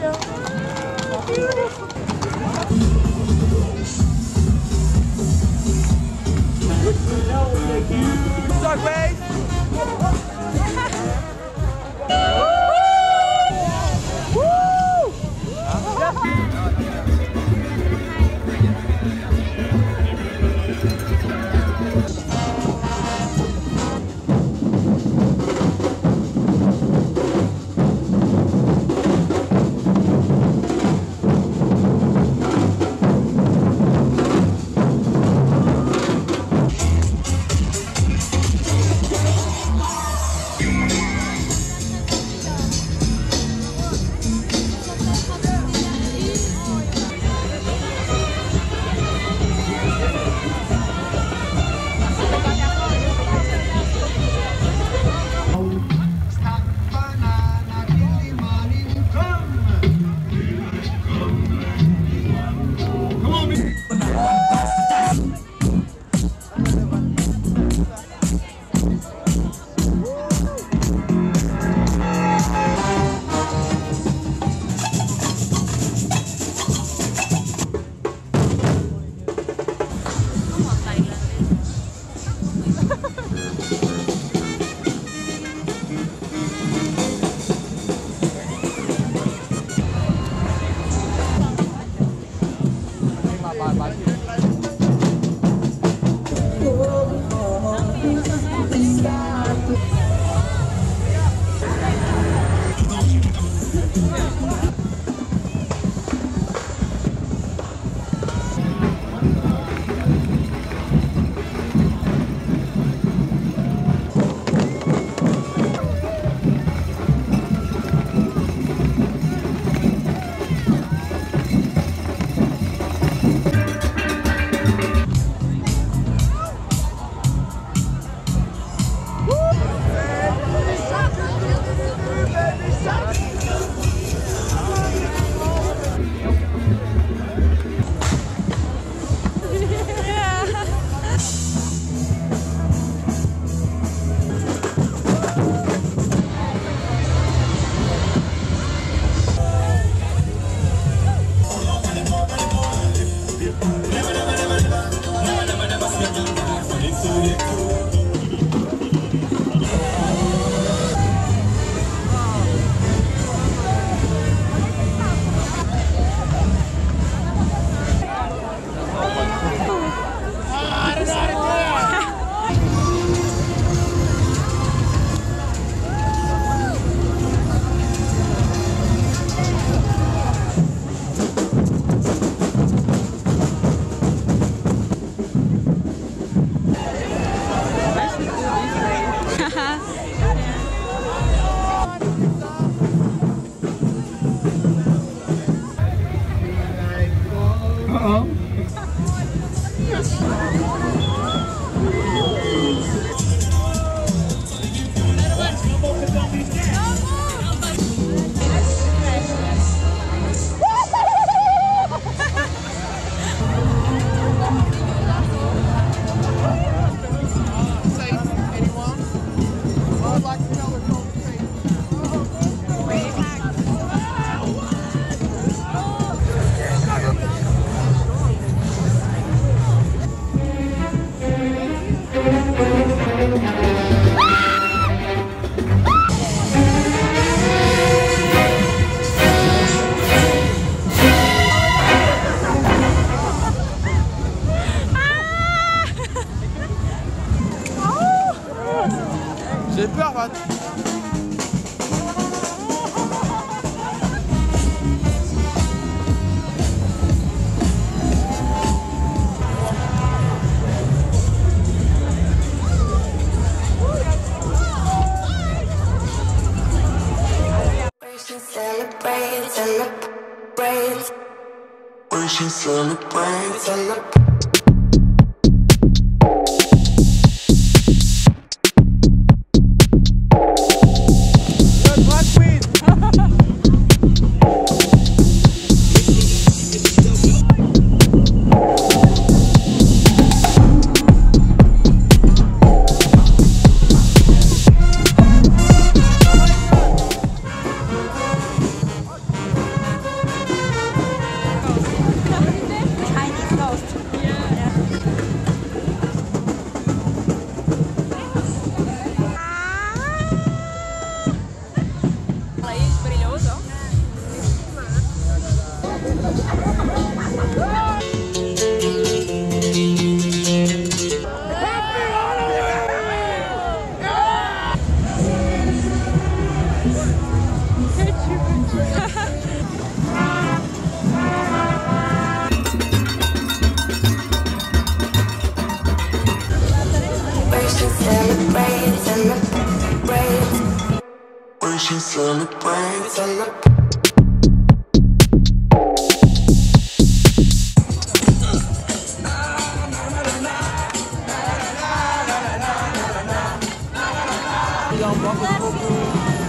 video. Oh. Dag, meid! Celebrate, celebrate. Il en manque beaucoup.